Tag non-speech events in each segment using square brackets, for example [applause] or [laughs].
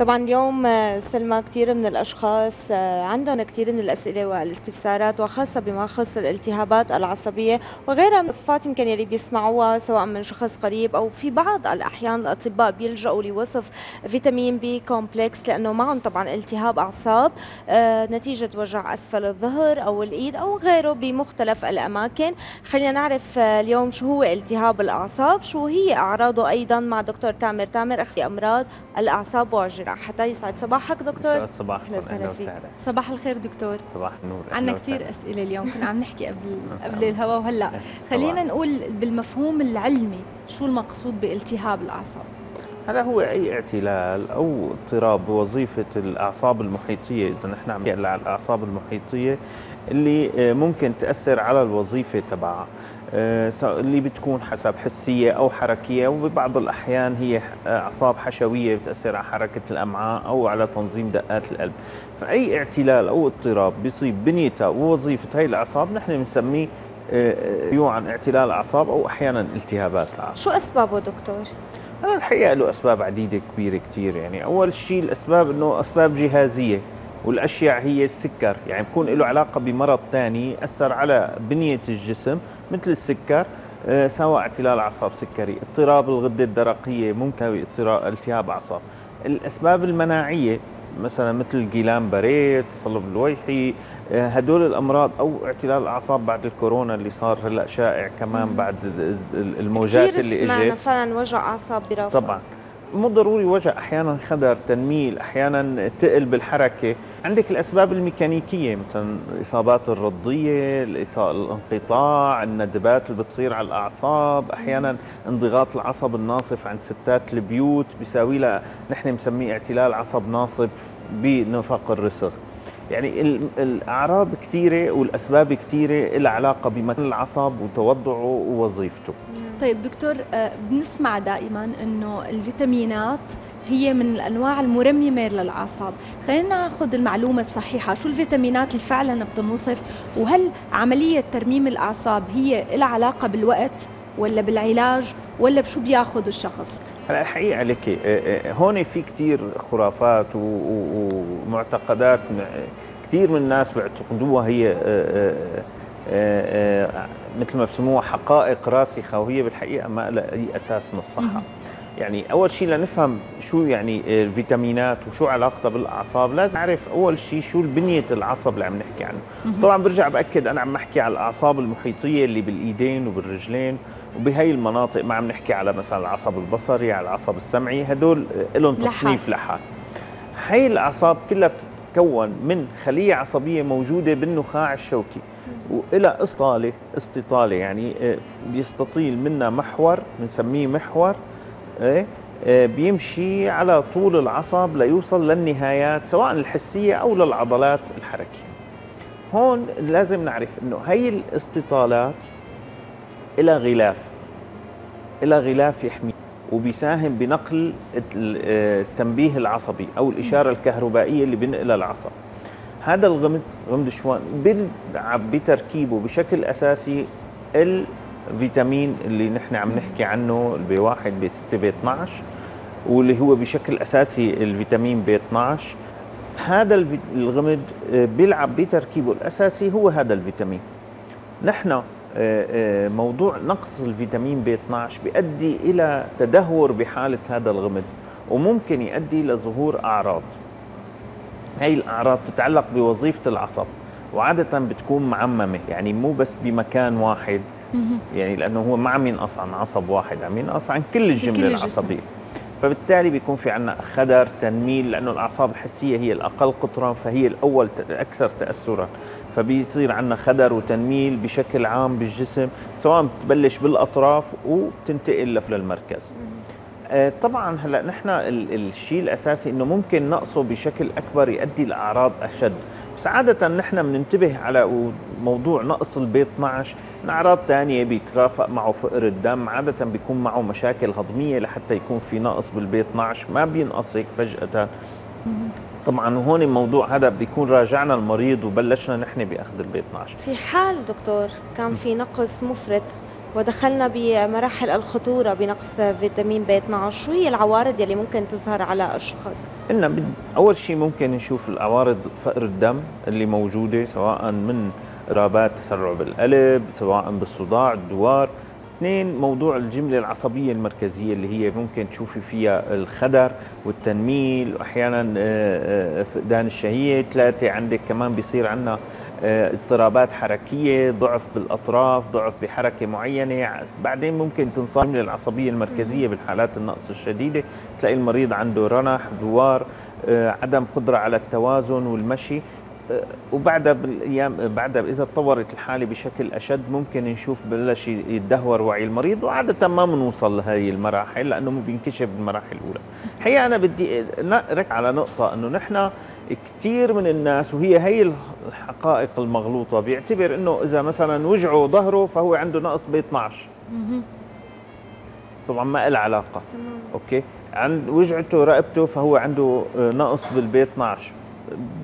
طبعا اليوم آه، سلمى كثير من الأشخاص آه، عندهم كثير من الأسئلة والاستفسارات وخاصة بما يخص الالتهابات العصبية وغيرها من الصفات يمكن يلي بيسمعوها سواء من شخص قريب أو في بعض الأحيان الأطباء بيلجأوا لوصف فيتامين B complex لأنه معهم طبعا التهاب أعصاب آه، نتيجة وجع أسفل الظهر أو الإيد أو غيره بمختلف الأماكن. خلينا نعرف اليوم شو هو التهاب الأعصاب شو هي أعراضه أيضا مع دكتور تامر. تامر اخصائي أمراض الأعصاب والجراحه حتى يسعد. صباحك دكتور. يسعد صباحكم. أهلا وسهلا صباح الخير دكتور. صباح النور. عندنا كثير أسئلة اليوم. كنا عم نحكي قبل [laughs] قبل الهواء وهلأ. خلينا نقول بالمفهوم العلمي شو المقصود بالتهاب الأعصاب؟ هلا هو أي اعتلال أو اضطراب بوظيفه الأعصاب المحيطية. إذا نحن عم نحكي على الأعصاب المحيطية اللي ممكن تأثر على الوظيفة تبعها. آه، اللي بتكون حسب حسية أو حركية وببعض الأحيان هي أعصاب حشوية بتأثر على حركة الأمعاء أو على تنظيم دقات القلب. فأي اعتلال أو اضطراب بيصيب بنيتها ووظيفة هي الأعصاب نحن بنسميه آه، عن اعتلال اعصاب أو أحيانا التهابات الأعصاب. شو أسبابه دكتور؟ أنا الحقيقة له أسباب عديدة كبيرة كثير يعني أول شيء الأسباب إنه أسباب جهازية. والأشياء هي السكر. يعني بكون له علاقة بمرض ثاني أثر على بنية الجسم مثل السكر آه، سواء اعتلال أعصاب سكري اضطراب الغدة الدرقية ممكن اضطراب التهاب أعصاب. الأسباب المناعية مثلا مثل جيلان باريه تصلب الويحي آه، هدول الأمراض أو اعتلال الأعصاب بعد الكورونا اللي صار هلأ شائع كمان بعد الموجات اللي إجت. فعلا وجع أعصاب برافق طبعا. مو ضروري وجع أحيانا خدر تنميل أحيانا تقل بالحركة. عندك الأسباب الميكانيكية مثلا الإصابات الرضية الانقطاع الندبات اللي بتصير على الأعصاب أحيانا انضغاط العصب الناصف عند ستات البيوت بيساوي لها نحن بنسميه اعتلال عصب ناصف بنفق الرسغ. يعني الأعراض كثيره والأسباب كثيره لها علاقة بمكان العصب وتوضعه ووظيفته. طيب دكتور آه، بنسمع دائما إنه الفيتامينات هي من الأنواع المرممه للاعصاب خلينا ناخذ المعلومة الصحيحة شو الفيتامينات اللي فعلا بتنوصف؟ وهل عملية ترميم الأعصاب هي لها علاقة بالوقت ولا بالعلاج ولا بشو بياخذ الشخص؟ هلا الحقيقة لك آه، آه، هون في كثير خرافات ومعتقدات كثير من الناس بيعتقدوها هي مثل ما بسموها حقائق راسخة وهي بالحقيقة ما لها أي أساس من الصحة. يعني أول شيء لنفهم شو يعني الفيتامينات وشو علاقتها بالأعصاب. لازم نعرف أول شيء شو بنية العصب اللي عم نحكي عنه. طبعا برجع بأكد أنا عم بحكي على الأعصاب المحيطية اللي بالإيدين وبالرجلين وبهي المناطق ما عم نحكي على مثلا العصب البصري على العصب السمعي هدول لهم تصنيف لحال هي الأعصاب كلها بتتكون من خلية عصبية موجودة بالنخاع الشوكي والى استطاله استطالة يعني آه، بيستطيل منها محور بنسميه محور إيه؟ آه، بيمشي على طول العصب ليوصل للنهايات سواء الحسية أو للعضلات الحركية. هون لازم نعرف إنه هي الاستطالات إلى غلاف إلى غلاف يحمي وبيساهم بنقل آه، التنبيه العصبي أو الإشارة الكهربائية اللي بينقلها العصب. هذا الغمد غمد الشوان بتركيبه بشكل أساسي الفيتامين اللي نحن عم نحكي عنه ال B 1 B 6 B 12 واللي هو بشكل أساسي الفيتامين B 12 هذا الغمد آه، بيلعب بتركيبه الأساسي هو هذا الفيتامين. نحن آه، آه، موضوع نقص الفيتامين B 12 بيؤدي إلى تدهور بحالة هذا الغمد وممكن يؤدي لظهور أعراض. هي الأعراض تتعلق بوظيفة العصب وعادة بتكون معممة يعني مو بس بمكان واحد. يعني لأنه هو ما عم ينقص عن عصب واحد عم ينقص عن كل الجملة العصبية. فبالتالي بيكون في عندنا خدر تنميل لأنه الأعصاب الحسية هي الأقل قطرا فهي الأول أكثر تاثرا. فبيصير عندنا خدر وتنميل بشكل عام بالجسم سواء بتبلش بالأطراف وتنتقل للمركز طبعا هلا نحن الشيء الأساسي إنه ممكن نقصه بشكل أكبر يؤدي لأعراض أشد. بس عادة نحن بننتبه على موضوع نقص ال B 12 من أعراض ثانية بيترافق معه فقر الدم عادة بيكون معه مشاكل هضمية لحتى يكون في نقص بال B 12 ما بينقص هيك فجأة. طبعا هون الموضوع هذا بيكون راجعنا المريض وبلشنا نحن بأخذ ال B 12 في حال دكتور كان في نقص مفرط ودخلنا بمراحل الخطورة بنقص فيتامين بي 12 شو هي العوارض يلي ممكن تظهر على الشخص؟ قلنا أول شيء ممكن نشوف العوارض فقر الدم اللي موجودة سواء من رابات تسرع بالقلب سواء بالصداع الدوار. اثنين موضوع الجملة العصبية المركزية اللي هي ممكن تشوفي فيها الخدر والتنميل واحيانا آه، آه، فقدان الشهية. ثلاثة عندك كمان بيصير عندنا اضطرابات حركية ضعف بالأطراف ضعف بحركة معينة. بعدين ممكن تنصاب الجملة العصبية المركزية بالحالات النقص الشديدة. تلاقي المريض عنده رنح دوار عدم قدرة على التوازن والمشي. وبعدها بالأيام بعدها إذا تطورت الحالة بشكل أشد ممكن نشوف بلش يتدهور وعي المريض وعادة ما بنوصل لهي المراحل لأنه بينكشف بالمراحل الأولى. الحقيقة أنا بدي نرك على نقطة إنه نحن كثير من الناس وهي هي الحقائق المغلوطة بيعتبر إنه إذا مثلا وجعه ظهره فهو عنده نقص B 12 طبعا ما لها علاقة. okay؟ عند وجعته رقبته فهو عنده نقص بال B 12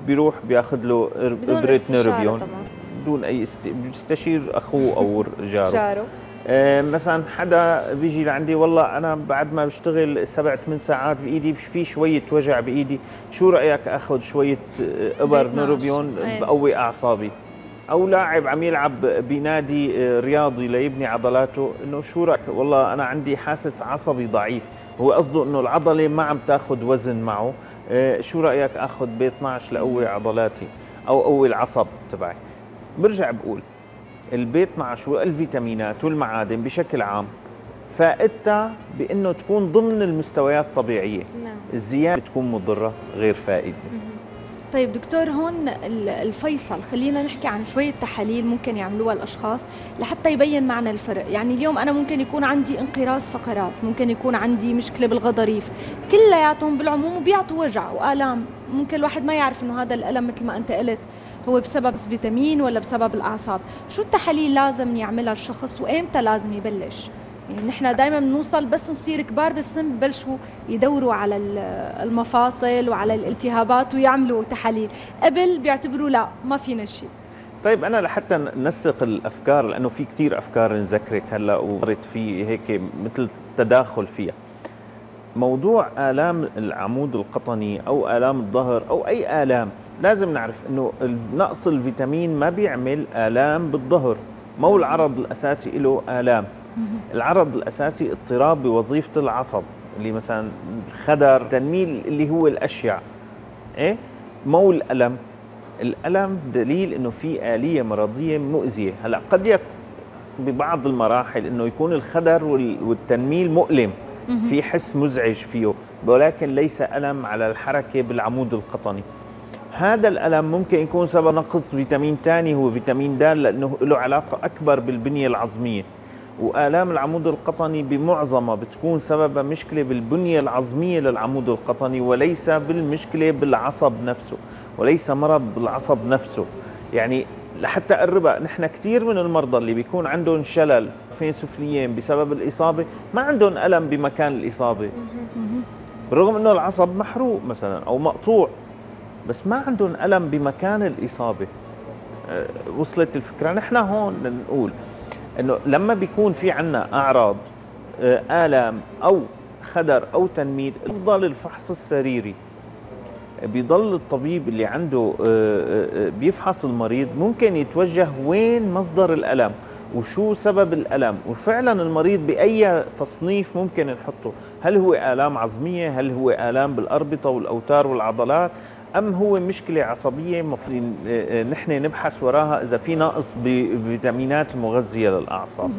بيروح بياخذ له إبرة نيوروبيون بدون أي است... بيستشير أخوه أو جاره. جاره. آه مثلا حدا بيجي لعندي والله أنا بعد ما بشتغل سبع ثمان ساعات بإيدي في شوية وجع بإيدي. شو رأيك أخذ شوية إبر نيوروبيون بقوي أعصابي؟ أو لاعب عم يلعب بنادي آه، رياضي ليبني عضلاته إنه شو رأيك؟ والله أنا عندي حاسس عصبي ضعيف. هو قصده إنه العضلة ما عم تاخذ وزن معه. إيه شو رأيك أخذ B 12 لاقوي عضلاتي؟ أو قوي العصب تبعي؟ برجع بقول ال B 12 والفيتامينات والمعادن بشكل عام فائدتها بإنه تكون ضمن المستويات الطبيعية. نعم. الزيادة بتكون مضرة غير فائدة. طيب دكتور هون الفيصل خلينا نحكي عن شوية تحاليل ممكن يعملوها الأشخاص لحتى يبين معنا الفرق. يعني اليوم أنا ممكن يكون عندي انقراص فقرات ممكن يكون عندي مشكلة بالغضاريف كلياتهم بالعموم بيعطوا وجع وآلام. ممكن الواحد ما يعرف إنه هذا الألم مثل ما أنت قلت هو بسبب فيتامين ولا بسبب الأعصاب. شو التحاليل لازم يعملها الشخص وإمتى لازم يبلش؟ يعني نحن دائما بنوصل بس نصير كبار بالسن ببلشوا يدوروا على المفاصل وعلى الالتهابات ويعملوا تحاليل. قبل بيعتبروا لا ما فينا شيء. طيب أنا لحتى ننسق الأفكار لأنه في كثير أفكار انذكرت هلأ وصارت في هيك مثل تداخل فيها. موضوع آلام العمود القطني أو آلام الظهر أو أي آلام لازم نعرف إنه نقص الفيتامين ما بيعمل آلام بالظهر. مو العرض الأساسي له آلام. العرض الأساسي اضطراب بوظيفة العصب اللي مثلا خدر تنميل اللي هو الأشياء. إيه؟ مو الألم. الألم دليل إنه في آلية مرضية مؤذية. هلأ قد يكون ببعض المراحل إنه يكون الخدر والتنميل مؤلم. في حس مزعج فيه ولكن ليس ألم على الحركة بالعمود القطني. هذا الألم ممكن يكون سبب نقص فيتامين ثاني هو فيتامين د لأنه له علاقة أكبر بالبنية العظمية. وآلام العمود القطني بمعظمها بتكون سببها مشكلة بالبنية العظمية للعمود القطني وليس بالمشكلة بالعصب نفسه وليس مرض بالعصب نفسه. يعني لحتى أقربها نحن كثير من المرضى اللي بيكون عندهم شلل فين سفليين بسبب الإصابة ما عندهم ألم بمكان الإصابة. بالرغم إنه العصب محروق مثلا أو مقطوع بس ما عندهم ألم بمكان الإصابة. أه، وصلت الفكرة. نحن هون نقول إنه لما بيكون في عندنا أعراض آه، آلام أو خدر أو تنميل افضل الفحص السريري. بيضل الطبيب اللي عنده آه، آه، بيفحص المريض ممكن يتوجه وين مصدر الألم وشو سبب الألم وفعلا المريض بأي تصنيف ممكن نحطه. هل هو آلام عظمية؟ هل هو آلام بالأربطة والأوتار والعضلات؟ أم هو مشكلة عصبية المفروض آه، نحن نبحث وراها إذا في نقص بفيتامينات المغذية للأعصاب؟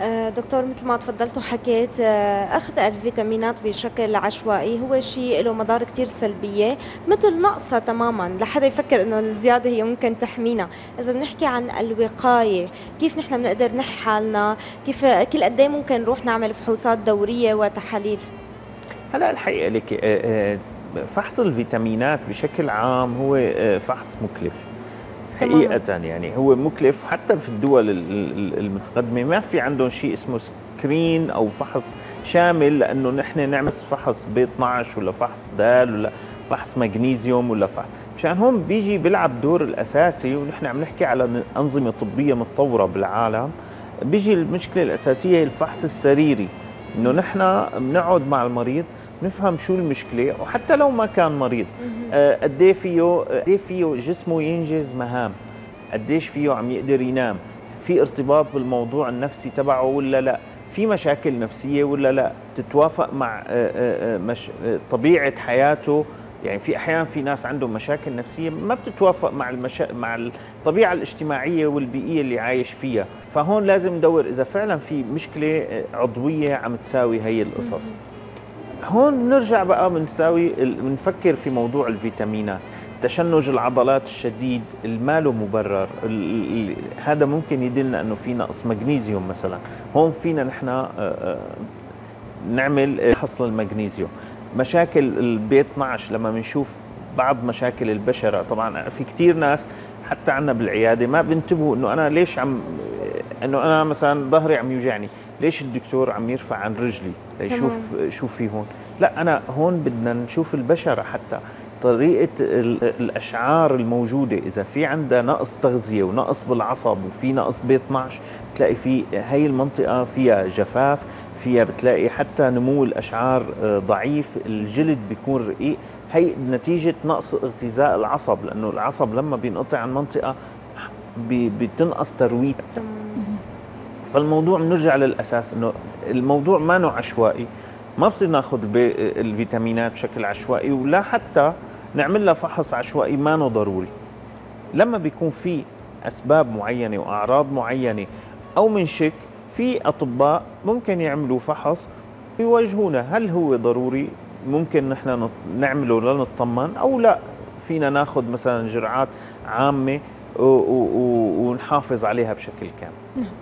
آه، دكتور مثل ما تفضلت وحكيت آه، أخذ الفيتامينات بشكل عشوائي هو شيء له مضار كثير سلبية مثل نقصها تماما. لحدا يفكر إنه الزيادة هي ممكن تحمينا. إذا بنحكي عن الوقاية كيف نحن بنقدر نحمي حالنا؟ كيف كل قد إيه ممكن نروح نعمل فحوصات دورية وتحاليل؟ هلا الحقيقة لك فحص الفيتامينات بشكل عام هو آه، فحص مكلف. حقيقة يعني هو مكلف حتى في الدول المتقدمة. ما في عندهم شيء اسمه سكرين أو فحص شامل لأنه نحن نعمل فحص ب 12 ولا فحص دال ولا فحص مغنيسيوم ولا فحص. مشان هون بيجي بيلعب دور الأساسي ونحن عم نحكي على أنظمة طبية متطورة بالعالم. بيجي المشكلة الأساسية هي الفحص السريري. إنه نحن بنقعد مع المريض نفهم شو المشكلة وحتى لو ما كان مريض. آه، قد إيه فيه قد فيه جسمه ينجز مهام. قديش فيه عم يقدر ينام؟ في ارتباط بالموضوع النفسي تبعه ولا لا؟ في مشاكل نفسية ولا لا؟ تتوافق مع آه، آه، طبيعة حياته يعني في أحيانا في ناس عندهم مشاكل نفسية ما بتتوافق مع المشا... مع الطبيعة الاجتماعية والبيئية اللي عايش فيها. فهون لازم ندور إذا فعلا في مشكلة عضوية عم تساوي هي القصص. هون بنرجع بقى بنساوي بنفكر في موضوع الفيتامينات. تشنج العضلات الشديد ما له مبرر هذا ممكن يدلنا إنه في نقص مغنيسيوم مثلا. هون فينا نحن آه، آه، نعمل فحص المغنيسيوم. مشاكل ال B 12 لما بنشوف بعض مشاكل البشره طبعا في كثير ناس حتى عنا بالعيادة ما بينتبهوا إنه أنا ليش عم إنه أنا مثلا ظهري عم يوجعني ليش الدكتور عم يرفع عن رجلي ليشوف شو في هون؟ لا أنا هون بدنا نشوف البشره حتى طريقة الأشعار الموجودة إذا في عندها نقص تغذية ونقص بالعصب وفي نقص ب 12 بتلاقي في هي المنطقة فيها جفاف فيها بتلاقي حتى نمو الأشعار آه، ضعيف الجلد بيكون رقيق. هي نتيجة نقص اغتذاء العصب لأنه العصب لما بينقطع عن منطقة بتنقص ترويته فالموضوع بنرجع للأساس إنه الموضوع ما عشوائي. ما بصير ناخذ الفيتامينات بشكل عشوائي ولا حتى نعمل لها فحص عشوائي ما ضروري. لما بيكون في أسباب معينة وأعراض معينة أو من شك في أطباء ممكن يعملوا فحص ويواجهونا هل هو ضروري؟ ممكن نحن نعمله لنطمن أو لا. فينا ناخذ مثلا جرعات عامة ونحافظ عليها بشكل كامل. نعم.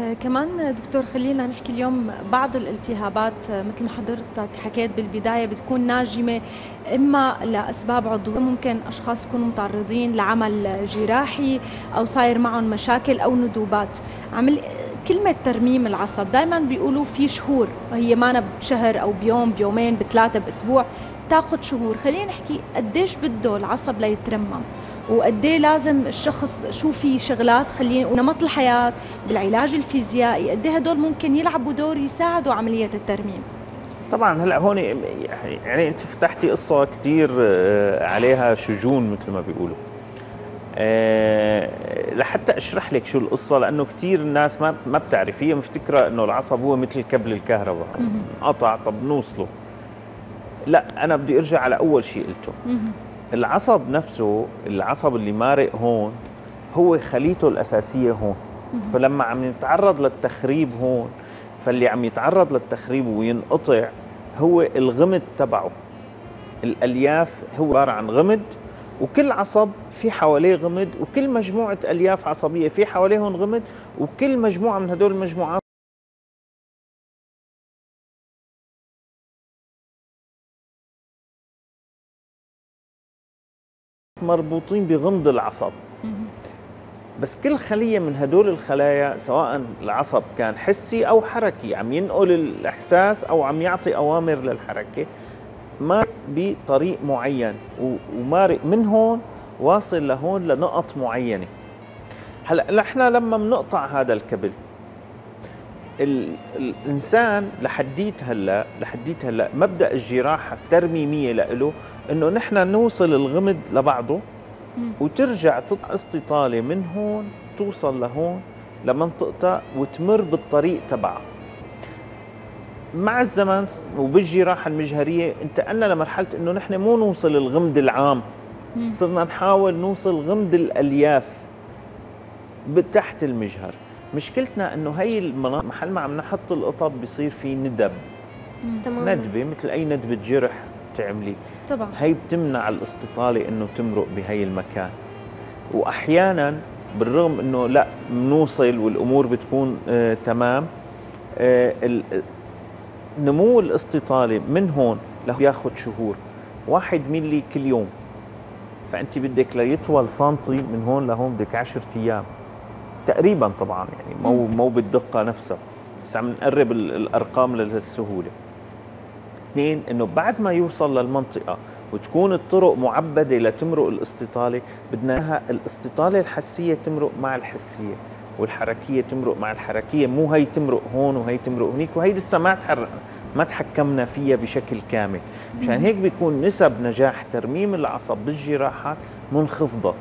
آه كمان دكتور خلينا نحكي اليوم بعض الالتهابات آه مثل ما حضرتك حكيت بالبداية بتكون ناجمة إما لأسباب عضوية ممكن أشخاص يكونوا متعرضين لعمل جراحي أو صاير معهم مشاكل أو ندوبات. عمل كلمة ترميم العصب دائما بيقولوا في شهور. هي مانا بشهر أو بيوم بيومين بثلاثة بأسبوع. تاخذ شهور. خلينا نحكي قديش بده العصب ليترمم. وقد لازم الشخص شو في شغلات خلينا ونمط الحياة بالعلاج الفيزيائي. قد هدول ممكن يلعبوا دور يساعدوا عملية الترميم. طبعا هلأ هون يعني أنت فتحتي قصة كثير آه، عليها شجون مثل ما بيقولوا. أه لحتى أشرح لك شو القصة لأنه كثير الناس ما ما بتعرف. هي مفتكرة إنه العصب هو مثل كبل الكهرباء. قطع طب نوصله. لا أنا بدي أرجع على أول شيء قلته. العصب نفسه العصب اللي مارق هون هو خليته الأساسية هون. فلما عم يتعرض للتخريب هون فاللي عم يتعرض للتخريب وينقطع هو الغمد تبعه. الألياف هو عبارة عن غمد وكل عصب في حواليه غمد وكل مجموعة ألياف عصبية في حواليهم غمد وكل مجموعة من هدول المجموعات مربوطين بغمض العصب. بس كل خلية من هدول الخلايا سواء العصب كان حسي أو حركي عم ينقل الإحساس أو عم يعطي أوامر للحركة بطريق معين. ومارق من هون واصل لهون لنقط معينة. هلأ نحن لما بنقطع هذا الكبل الإنسان لحديت هلأ لحديت هلأ مبدأ الجراحة الترميمية له إنه نحن نوصل الغمد لبعضه وترجع استطاله من هون توصل لهون لمنطقتها وتمر بالطريق تبعها. مع الزمن وبالجراحه المجهرية انتقلنا لمرحلة انه نحن مو نوصل الغمد العام. صرنا نحاول نوصل غمد الألياف تحت المجهر. مشكلتنا انه هي المناطق محل ما عم نحط القطب بصير في ندب. تمام. ندبة مثل أي ندبة جرح تعملي. طبعا. هي بتمنع الاستطالة انه تمرق بهي المكان. واحيانا بالرغم انه لا بنوصل والأمور بتكون آه تمام آه نمو الاستطاله من هون له ياخذ شهور. واحد ملي كل يوم. فأنت بدك ليطول سنتي من هون لهون بدك 10 أيام. تقريبا طبعا يعني مو مو بالدقة نفسها. بس عم نقرب الأرقام للسهولة. اثنين إنه بعد ما يوصل للمنطقة وتكون الطرق معبدة لتمرق الاستطاله بدنا الاستطاله الحسية تمرق مع الحسية. والحركية تمرق مع الحركية مو هي تمرق هون وهي تمرق هنيك وهي لسه ما تحرك ما تحكمنا فيها بشكل كامل. مشان هيك بيكون نسب نجاح ترميم العصب بالجراحات منخفضة.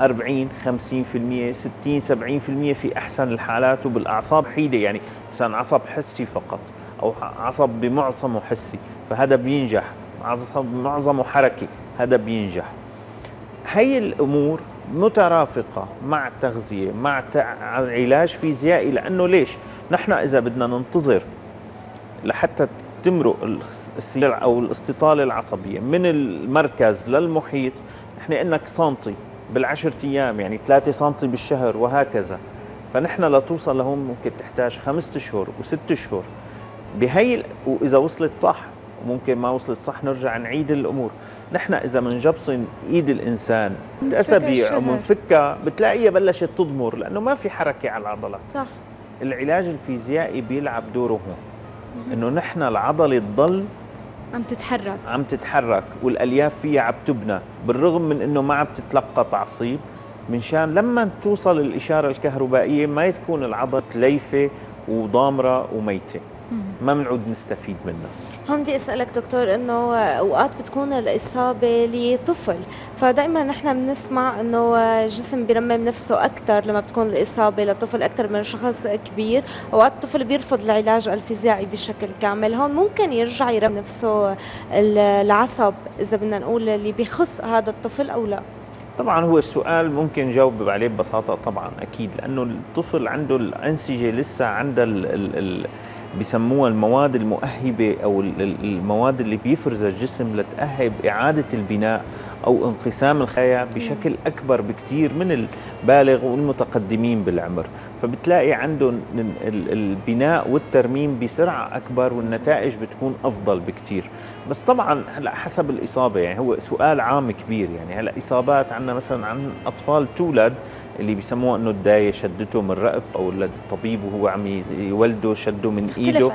40 50% 60 70% في أحسن الحالات وبالأعصاب حيدة يعني مثلا عصب حسي فقط أو عصب بمعظمه حسي فهذا بينجح. عصب بمعظمه حركي هذا بينجح. هي الأمور مترافقة مع تغذية مع علاج فيزيائي لأنه ليش؟ نحن إذا بدنا ننتظر لحتى تمرق السيل أو الاستطالة العصبية من المركز للمحيط نحن قلنا سنتي بالعشرة أيام يعني 3 سنتي بالشهر وهكذا. فنحن لتوصل لهون ممكن تحتاج خمسة اشهر وست اشهر بهي وإذا وصلت صح وممكن ما وصلت صح نرجع نعيد الأمور. نحن إذا منجبصن إيد الإنسان أسابيع ومنفكها بتلاقيها بلشت تضمر لأنه ما في حركة على العضلة. صح. العلاج الفيزيائي بيلعب دوره هون. إنه نحن العضلة تضل عم تتحرك. عم تتحرك والألياف فيها عم تبنى بالرغم من إنه ما عم تتلقى تعصيب منشان لما توصل الإشارة الكهربائية ما تكون العضلة ليفه وضامرة وميتة. ما بنعود نستفيد منها. هون بدي أسألك دكتور إنه أوقات بتكون الإصابة لطفل فدائما نحن بنسمع إنه الجسم بيرمم نفسه أكثر لما بتكون الإصابة لطفل أكثر من شخص كبير. أوقات الطفل بيرفض العلاج الفيزيائي بشكل كامل. هون ممكن يرجع يرمم نفسه العصب إذا بدنا نقول اللي بيخص هذا الطفل أو لا. طبعا هو السؤال ممكن نجاوب عليه ببساطة طبعا أكيد لأنه الطفل عنده الأنسجة لسه عندها بسموها المواد المؤهبة أو المواد اللي بيفرزها الجسم لتأهب إعادة البناء أو انقسام الخلايا بشكل أكبر بكثير من البالغ والمتقدمين بالعمر. فبتلاقي عندهم البناء والترميم بسرعة أكبر والنتائج بتكون أفضل بكثير بس طبعا هلأ حسب الإصابة يعني هو سؤال عام كبير. يعني هلأ إصابات عندنا مثلا عن أطفال تولد اللي بيسموها إنه الدايه شدته من رقب أو الطبيب وهو عم يولده شده من إيده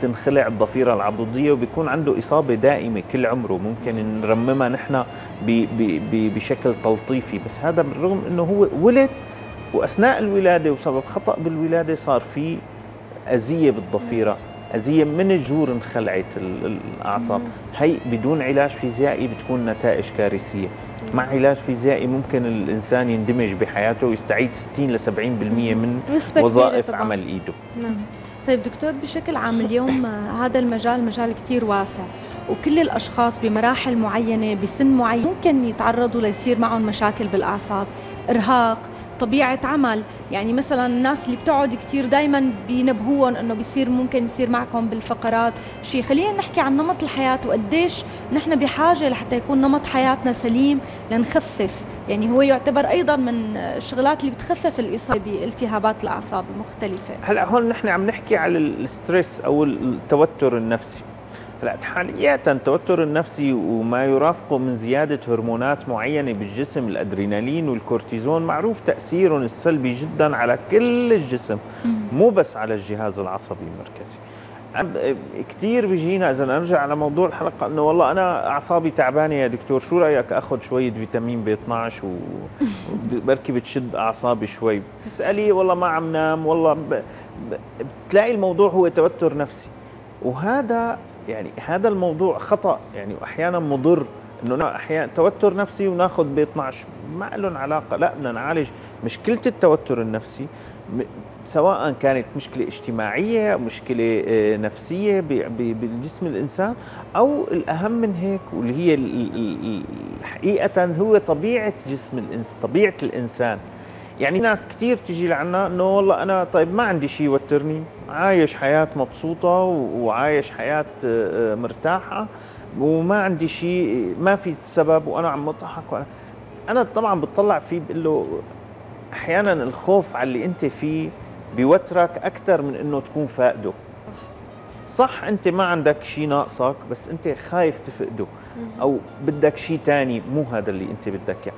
فتنخلع الضفيرة العضدية وبيكون عنده إصابة دائمة كل عمره. ممكن نرممها نحن بشكل تلطيفي. بس هذا بالرغم إنه هو ولد وأثناء الولادة وسبب خطأ بالولادة صار في أذية بالضفيرة. أذية من الجذور انخلعت الأعصاب. هي بدون علاج فيزيائي بتكون نتائج كارثية. مع علاج فيزيائي ممكن الإنسان يندمج بحياته ويستعيد 60 ل 70% من وظائف عمل إيده. نعم. طيب دكتور بشكل عام اليوم هذا المجال مجال كثير واسع وكل الأشخاص بمراحل معينة بسن معين ممكن يتعرضوا ليصير معهم مشاكل بالأعصاب إرهاق طبيعة عمل. يعني مثلا الناس اللي بتقعد كثير دائما بينبهوهم إنه بيصير ممكن يصير معكم بالفقرات. شيء خلينا نحكي عن نمط الحياة وقديش نحن بحاجة لحتى يكون نمط حياتنا سليم لنخفف. يعني هو يعتبر أيضا من الشغلات اللي بتخفف الإصابة بالتهابات الأعصاب المختلفة. هلأ هون نحن عم نحكي على ال stress أو التوتر النفسي. هلا حاليا التوتر النفسي وما يرافقه من زيادة هرمونات معينة بالجسم. الأدرينالين والكورتيزون معروف تاثيرهم السلبي جدا على كل الجسم مو بس على الجهاز العصبي المركزي. كثير بيجينا إذا نرجع على موضوع الحلقة إنه والله أنا أعصابي تعبانة يا دكتور شو رأيك أخذ شوية فيتامين بي 12 وبركي بتشد أعصابي شوي؟ بتسألي والله ما عم نام والله بتلاقي الموضوع هو توتر نفسي. وهذا يعني هذا الموضوع خطأ يعني واحيانا مضر إنه أحيانا توتر نفسي وناخذ ب 12 ما لهم علاقة لا بدنا نعالج مشكلة التوتر النفسي سواء كانت مشكلة اجتماعية أو مشكلة آه، نفسية بالجسم الإنسان أو الأهم من هيك واللي هي حقيقة هو طبيعة جسم الانسان طبيعة الإنسان. يعني ناس كثير بتيجي لعنا إنه والله أنا طيب ما عندي شيء يوترني. عايش حياة مبسوطة وعايش حياة آه، مرتاحة. وما عندي شيء ما في سبب وأنا عم اضحك وأنا. أنا طبعا بتطلع فيه بقول له أحيانا الخوف على اللي أنت فيه بيوترك أكثر من إنه تكون فاقده. صح أنت ما عندك شيء ناقصك بس أنت خايف تفقده. أو بدك شيء ثاني مو هذا اللي أنت بدك إياه.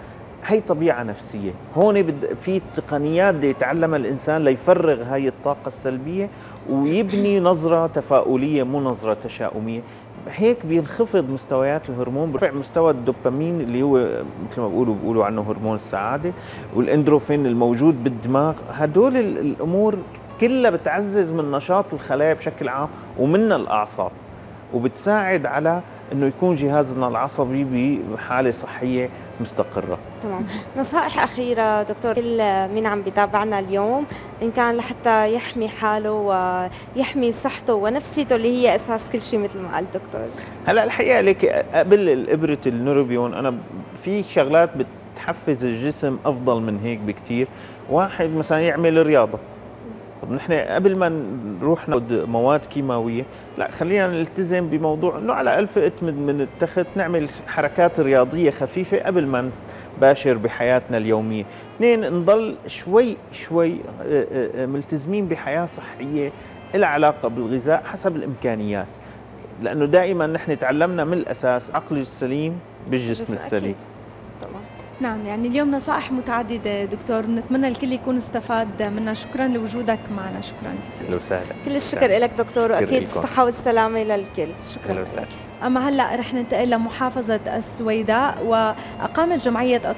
هي طبيعة نفسية. هون في تقنيات بده يتعلمها الإنسان ليفرغ هاي الطاقة السلبية ويبني نظرة تفاؤلية مو نظرة تشاؤمية. هيك بينخفض مستويات الهرمون برفع مستوى الدوبامين اللي هو مثل ما بيقولوا بيقولوا عنه هرمون السعادة والإندروفين الموجود بالدماغ. هدول الأمور كلها بتعزز من نشاط الخلايا بشكل عام ومنها الأعصاب. وبتساعد على إنه يكون جهازنا العصبي بحالة صحية مستقرة. تمام. نصائح أخيرة دكتور كل مين عم بيتابعنا اليوم إن كان لحتى يحمي حاله ويحمي صحته ونفسيته اللي هي أساس كل شيء مثل ما قال دكتور. هلأ الحقيقة لك قبل ابره النوروبيون أنا في شغلات بتحفز الجسم أفضل من هيك بكثير واحد مثلا يعمل رياضة. طب نحن قبل ما نروح ناخذ مواد كيماوية لا خلينا نلتزم بموضوع إنه على الاقل فقت من التخت نعمل حركات رياضية خفيفة قبل ما نباشر بحياتنا اليومية. اثنين نضل شوي شوي آه، آه، ملتزمين بحياة صحية لها علاقة بالغذاء حسب الإمكانيات. لأنه دائما نحن تعلمنا من الأساس عقل السليم بالجسم السليم. طبعا نعم يعني اليوم نصائح متعددة دكتور. نتمنى الكل يكون استفاد منها. شكرا لوجودك معنا. شكرا كثير. وسهلا. كل الشكر لك دكتور وأكيد الصحة والسلامة للكل شكرا. وسهلا. أما هلأ رح ننتقل لمحافظة السويداء وأقامت جمعية